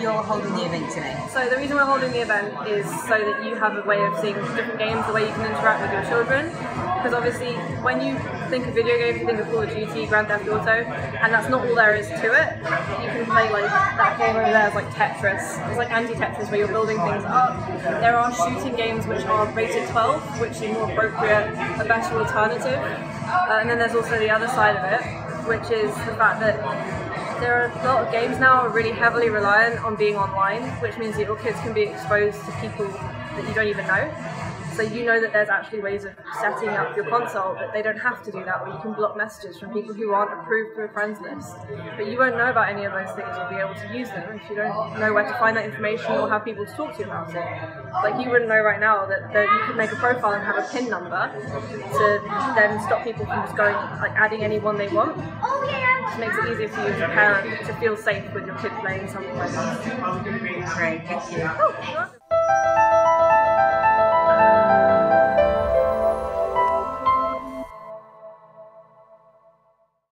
you're holding the event today? So the reason we're holding the event is so that you have a way of seeing different games, the way you can interact with your children. Because obviously, when you think of video games, you think of Call of Duty, Grand Theft Auto, and that's not all there is to it. You can play like that game over there is like Tetris. It's like anti-Tetris where you're building things up. There are shooting games which are rated 12, which is more appropriate, a better alternative. Uh, and then there's also the other side of it, which is the fact that there are a lot of games now are really heavily reliant on being online, which means that your kids can be exposed to people that you don't even know. So you know that there's actually ways of setting up your console that they don't have to do that, or you can block messages from people who aren't approved through a friends list. But you won't know about any of those things or be able to use them if you don't know where to find that information or have people to talk to you about it. Like you wouldn't know right now that, that you could make a profile and have a PIN number to then stop people from just going like adding anyone they want. Which makes it easier for you as a parent to feel safe with your kid playing something like that. Great, thank you. Oh.